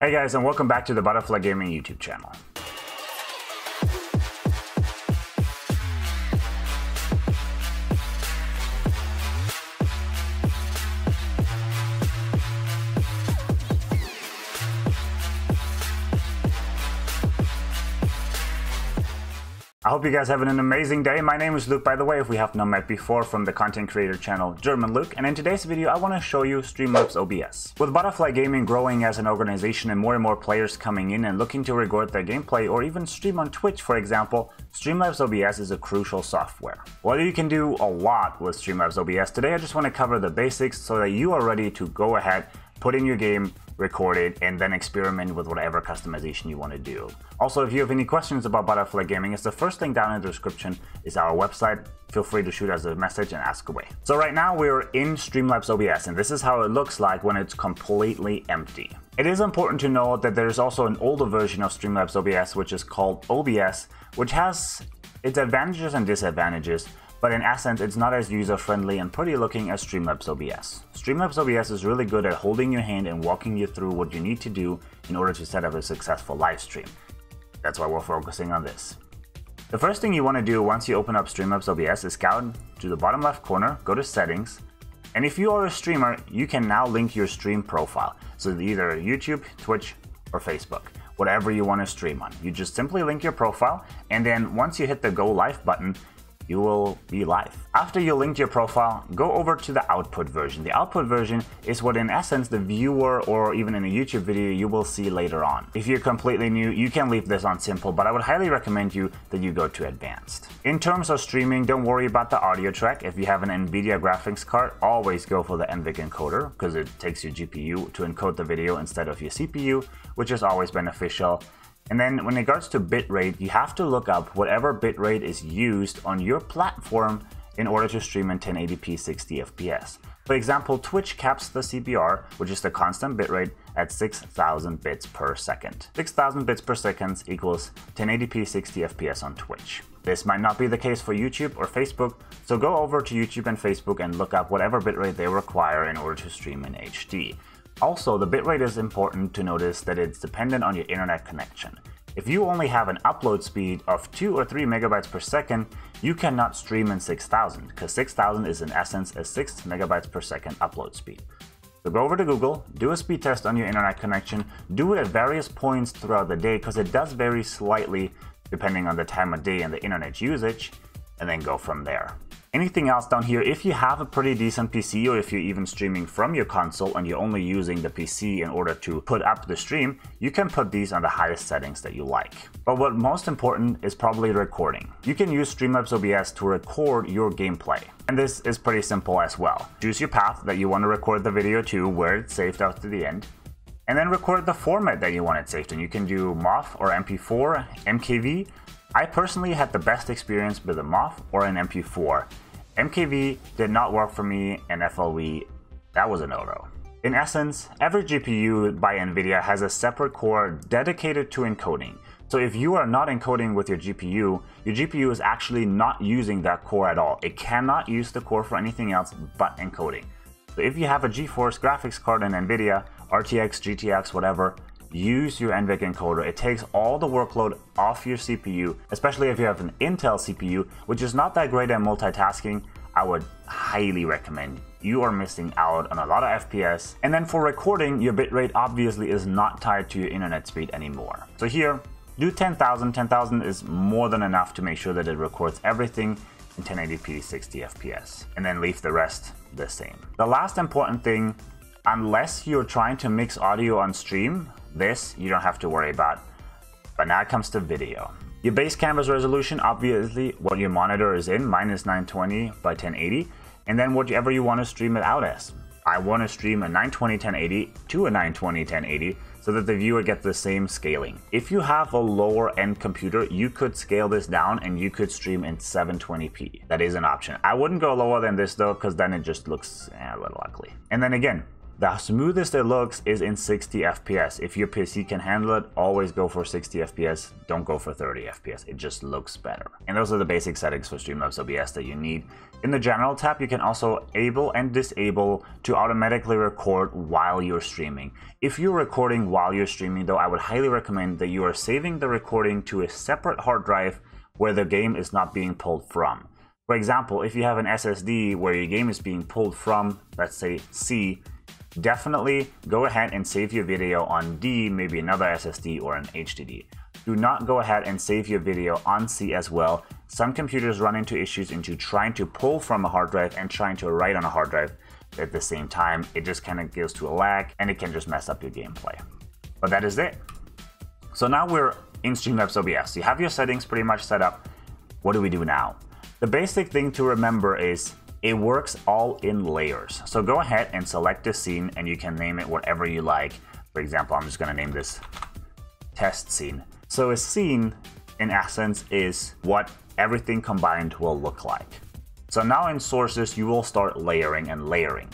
Hey guys and welcome back to the Butterflie Gaming YouTube channel. I hope you guys having an amazing day. My name is Luke, by the way, if we have not met before from the content creator channel German Luke. And in today's video, I want to show you Streamlabs OBS. With Butterflie Gaming growing as an organization and more and more players coming in and looking to record their gameplay or even stream on Twitch, for example, Streamlabs OBS is a crucial software. While you can do a lot with Streamlabs OBS, today I just want to cover the basics so that you are ready to go ahead, put in your game, record it, and then experiment with whatever customization you want to do. Also, if you have any questions about Butterflie Gaming, it's the first thing down in the description is our website. Feel free to shoot us a message and ask away. So right now we're in Streamlabs OBS, and this is how it looks like when it's completely empty. It is important to note that there's also an older version of Streamlabs OBS, which is called OBS, which has its advantages and disadvantages, but in essence, it's not as user-friendly and pretty looking as Streamlabs OBS. Streamlabs OBS is really good at holding your hand and walking you through what you need to do in order to set up a successful live stream. That's why we're focusing on this. The first thing you want to do once you open up Streamlabs OBS is go to the bottom left corner, go to settings, and if you are a streamer, you can now link your stream profile. So either YouTube, Twitch, or Facebook, whatever you want to stream on. You just simply link your profile, and then once you hit the go live button, you will be live. After you linked your profile, go over to the output version. The output version is what in essence the viewer or even in a YouTube video you will see later on. If you're completely new, you can leave this on simple, but I would highly recommend you that you go to advanced. In terms of streaming, don't worry about the audio track. If you have an NVIDIA graphics card, always go for the NVENC encoder because it takes your GPU to encode the video instead of your CPU, which is always beneficial. And then when it regards to bitrate, you have to look up whatever bitrate is used on your platform in order to stream in 1080p 60 FPS. For example, Twitch caps the CBR, which is the constant bitrate, at 6000 bits per second. 6000 bits per second equals 1080p 60 FPS on Twitch. This might not be the case for YouTube or Facebook, so go over to YouTube and Facebook and look up whatever bitrate they require in order to stream in HD. Also, the bitrate is important to notice that it's dependent on your internet connection. If you only have an upload speed of 2 or 3 megabytes per second, you cannot stream in 6000, because 6000 is in essence a 6 megabytes per second upload speed. So go over to Google, do a speed test on your internet connection, do it at various points throughout the day because it does vary slightly depending on the time of day and the internet usage, and then go from there. Anything else down here, if you have a pretty decent PC or if you're even streaming from your console and you're only using the PC in order to put up the stream, you can put these on the highest settings that you like. But what most important is probably recording. You can use Streamlabs OBS to record your gameplay. And this is pretty simple as well. Choose your path that you want to record the video to where it's saved out to the end and then record the format that you want it saved in. You can do MOV or MP4, MKV, I personally had the best experience with a MOV or an MP4. MKV did not work for me and FLV, that was a no-no. In essence, every GPU by NVIDIA has a separate core dedicated to encoding. So if you are not encoding with your GPU, your GPU is actually not using that core at all. It cannot use the core for anything else but encoding. So if you have a GeForce graphics card in NVIDIA, RTX, GTX, whatever, use your NVENC encoder. It takes all the workload off your CPU, especially if you have an Intel CPU, which is not that great at multitasking. I would highly recommend. You are missing out on a lot of FPS. And then for recording, your bitrate obviously is not tied to your internet speed anymore. So here, do 10,000. 10,000 is more than enough to make sure that it records everything in 1080p 60 FPS. And then leave the rest the same. The last important thing, unless you're trying to mix audio on stream, this you don't have to worry about. But now it comes to video. Your base canvas resolution, obviously what your monitor is in, 920 by 1080, and then whatever you want to stream it out as. I want to stream a 920 1080 to a 920 1080 so that the viewer gets the same scaling. If you have a lower end computer, you could scale this down and you could stream in 720p. That is an option. I wouldn't go lower than this though, because then it just looks eh, a little ugly. And then again, the smoothest it looks is in 60 FPS. If your PC can handle it, always go for 60 FPS. Don't go for 30 FPS. It just looks better. And those are the basic settings for Streamlabs OBS that you need. In the general tab, you can also able and disable to automatically record while you're streaming. If you're recording while you're streaming though, I would highly recommend that you are saving the recording to a separate hard drive where the game is not being pulled from. For example, if you have an SSD where your game is being pulled from, let's say C, definitely go ahead and save your video on D, maybe another SSD or an HDD. Do not go ahead and save your video on C as well. Some computers run into issues into trying to pull from a hard drive and trying to write on a hard drive at the same time. It just kind of goes to a lag and it can just mess up your gameplay. But that is it. So now we're in Streamlabs OBS. You have your settings pretty much set up. What do we do now? The basic thing to remember is it works all in layers. So go ahead and select a scene and you can name it whatever you like. For example, I'm just gonna name this test scene. So a scene, in essence, is what everything combined will look like. So now in sources, you will start layering and layering.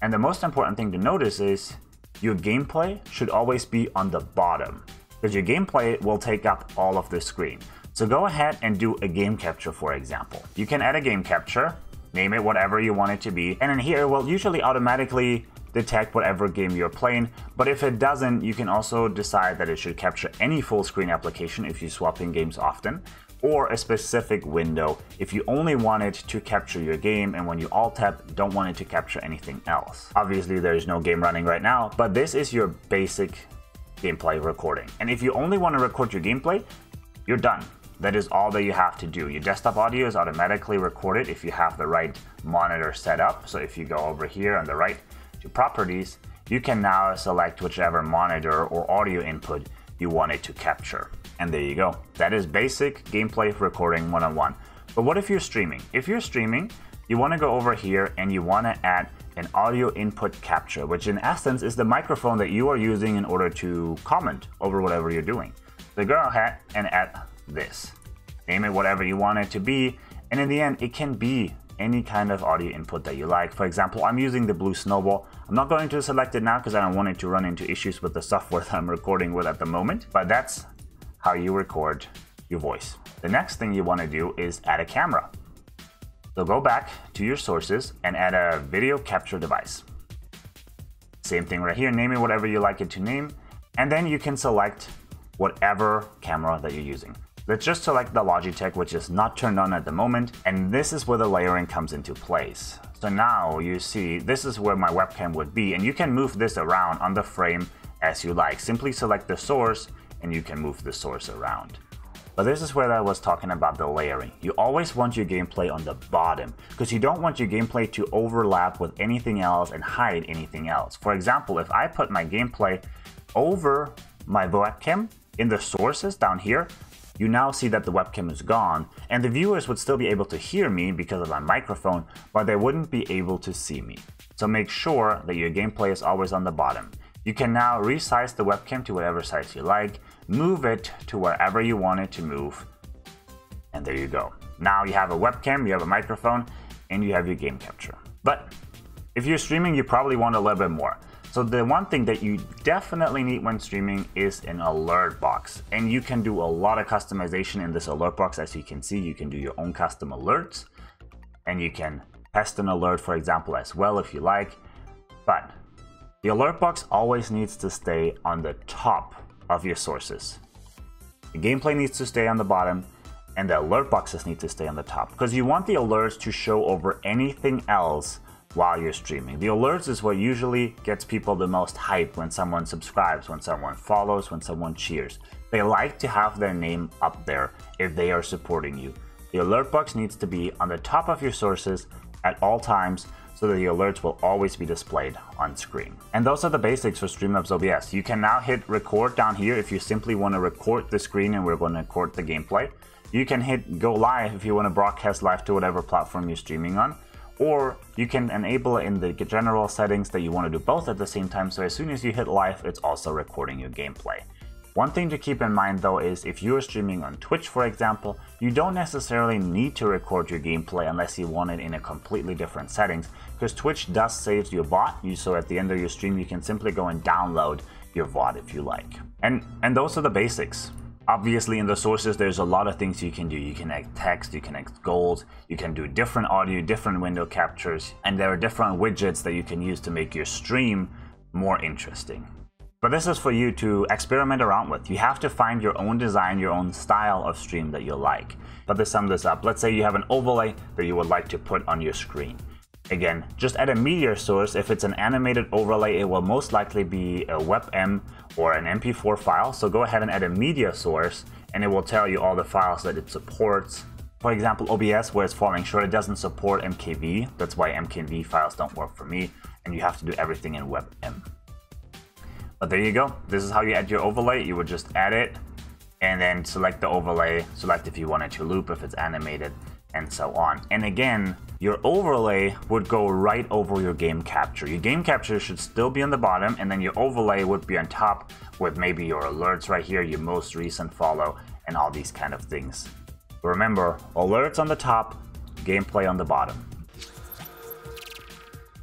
And the most important thing to notice is your gameplay should always be on the bottom because your gameplay will take up all of the screen. So go ahead and do a game capture, for example. You can add a game capture, name it whatever you want it to be, and in here it will usually automatically detect whatever game you're playing, but if it doesn't, you can also decide that it should capture any full screen application if you swap in games often, or a specific window if you only want it to capture your game and when you alt tab don't want it to capture anything else. Obviously there is no game running right now, but this is your basic gameplay recording. And if you only want to record your gameplay, you're done. That is all that you have to do. Your desktop audio is automatically recorded if you have the right monitor set up. So if you go over here on the right to properties, you can now select whichever monitor or audio input you want it to capture. And there you go. That is basic gameplay recording one-on-one. But what if you're streaming? If you're streaming, you want to go over here and you want to add an audio input capture, which in essence is the microphone that you are using in order to comment over whatever you're doing. So go ahead and add this. Name it whatever you want it to be, and in the end, it can be any kind of audio input that you like. For example, I'm using the Blue Snowball. I'm not going to select it now because I don't want it to run into issues with the software that I'm recording with at the moment, but that's how you record your voice. The next thing you want to do is add a camera. So go back to your sources and add a video capture device. Same thing right here, name it whatever you like it to name, and then you can select whatever camera that you're using. Let's just select the Logitech, which is not turned on at the moment, and this is where the layering comes into place. So now you see, this is where my webcam would be, and you can move this around on the frame as you like. Simply select the source, and you can move the source around. But this is where I was talking about the layering. You always want your gameplay on the bottom, because you don't want your gameplay to overlap with anything else and hide anything else. For example, if I put my gameplay over my webcam in the sources down here, you now see that the webcam is gone, and the viewers would still be able to hear me because of my microphone, but they wouldn't be able to see me. So make sure that your gameplay is always on the bottom. You can now resize the webcam to whatever size you like, move it to wherever you want it to move, and there you go. Now you have a webcam, you have a microphone, and you have your game capture. But if you're streaming, you probably want a little bit more. So the one thing that you definitely need when streaming is an alert box. And you can do a lot of customization in this alert box. As you can see, you can do your own custom alerts and you can test an alert, for example, as well if you like. But the alert box always needs to stay on the top of your sources. The gameplay needs to stay on the bottom and the alert boxes need to stay on the top because you want the alerts to show over anything else while you're streaming. The alerts is what usually gets people the most hype when someone subscribes, when someone follows, when someone cheers. They like to have their name up there if they are supporting you. The alert box needs to be on the top of your sources at all times so that the alerts will always be displayed on screen. And those are the basics for Streamlabs OBS. You can now hit record down here if you simply want to record the screen and we're going to record the gameplay. You can hit go live if you want to broadcast live to whatever platform you're streaming on or you can enable it in the general settings that you want to do both at the same time so as soon as you hit live it's also recording your gameplay. One thing to keep in mind though is if you are streaming on Twitch for example, you don't necessarily need to record your gameplay unless you want it in a completely different settings because Twitch does save your VOD, so at the end of your stream you can simply go and download your VOD if you like. And, and those are the basics. Obviously in the sources there's a lot of things you can do. You can add text, you can add gold, you can do different audio, different window captures, and there are different widgets that you can use to make your stream more interesting. But this is for you to experiment around with. You have to find your own design, your own style of stream that you like. But to sum this up, let's say you have an overlay that you would like to put on your screen. Again, just add a media source. If it's an animated overlay, it will most likely be a WebM or an MP4 file. So go ahead and add a media source and it will tell you all the files that it supports. For example, OBS, where it's falling short, it doesn't support MKV. That's why MKV files don't work for me. And you have to do everything in WebM. But there you go. This is how you add your overlay. You would just add it and then select the overlay, select if you want it to loop, if it's animated, and so on. And again, your overlay would go right over your game capture. Your game capture should still be on the bottom, and then your overlay would be on top with maybe your alerts right here, your most recent follow, and all these kind of things. Remember, alerts on the top, gameplay on the bottom.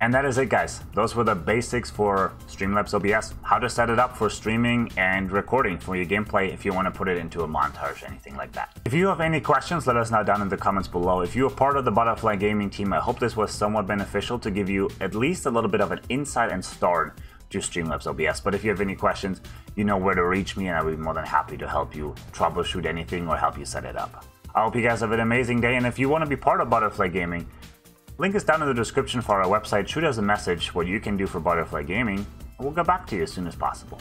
And that is it guys. Those were the basics for Streamlabs OBS. How to set it up for streaming and recording for your gameplay if you want to put it into a montage, or anything like that. If you have any questions, let us know down in the comments below. If you are part of the Butterflie Gaming team, I hope this was somewhat beneficial to give you at least a little bit of an insight and start to Streamlabs OBS. But if you have any questions, you know where to reach me and I'll be more than happy to help you troubleshoot anything or help you set it up. I hope you guys have an amazing day and if you want to be part of Butterflie Gaming, Link is down in the description for our website. Shoot us a message what you can do for Butterflie Gaming, we'll get back to you as soon as possible.